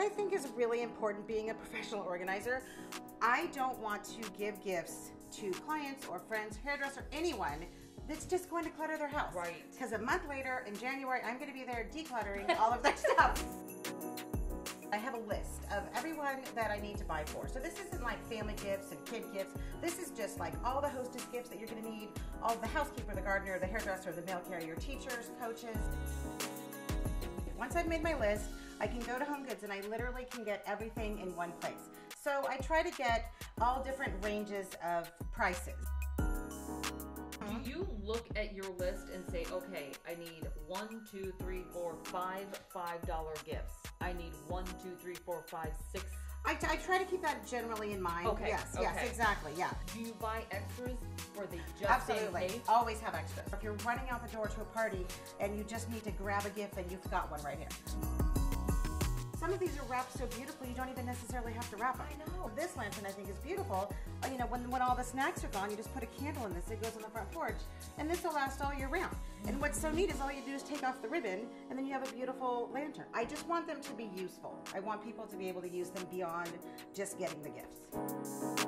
what I think is really important being a professional organizer, I don't want to give gifts to clients or friends, hairdresser, anyone that's just going to clutter their house. Right. Because a month later in January, I'm going to be there decluttering all of their stuff. I have a list of everyone that I need to buy for. So this isn't like family gifts and kid gifts. This is just like all the hostess gifts that you're gonna need, all the housekeeper, the gardener, the hairdresser, the mail carrier, teachers, coaches. Once I've made my list, I can go to Home Goods and I literally can get everything in one place. So I try to get all different ranges of prices. Do you look at your list and say, okay, I need one, two, three, four, five five dollar gifts. I need one, two, three, four, five, six. I, I try to keep that generally in mind. Okay, Yes, yes, exactly, yeah. Do you buy extras for the just Absolutely. in case? Always have extras. If you're running out the door to a party and you just need to grab a gift, then you've got one right here. Some of these are wrapped so beautifully you don't even necessarily have to wrap them. I know. This lantern I think is beautiful. Uh, You know, when, when all the snacks are gone, you just put a candle in this. It goes on the front porch, and this will last all year round. And what's so neat is all you do is take off the ribbon, and then you have a beautiful lantern. I just want them to be useful. I want people to be able to use them beyond just getting the gifts.